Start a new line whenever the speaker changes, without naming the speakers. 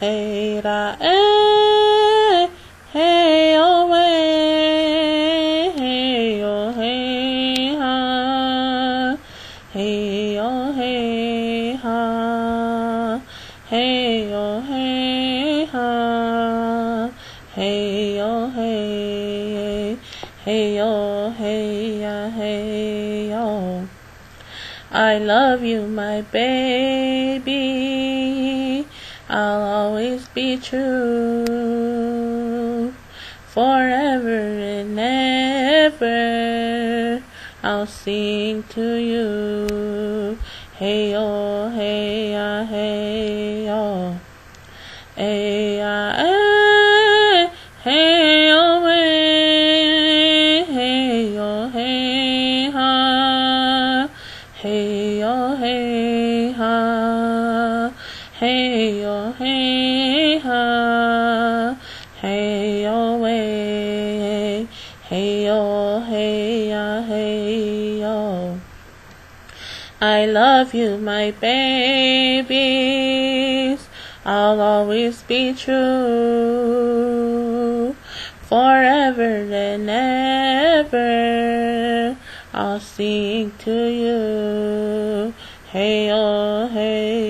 hey da, hey, hey, oh, hey, hey, oh, hey, ha, hey, oh, hey, ha, hey, oh, hey, ha, hey, oh, hey, hey, oh, hey, ya, hey, oh. I love you, my baby. I'll always be true. Forever and ever, I'll sing to you. Hey, oh, hey, ah, hey, oh. Hey, ah, eh, hey, oh, hey, hey, oh, hey, ha. Hey, oh, hey, ha. Hey, oh, hey, ha. Hey, oh, way. Hey, oh, hey, ah, hey, oh. I love you, my babies. I'll always be true. Forever and ever, I'll sing to you. Hey, oh, hey, hey,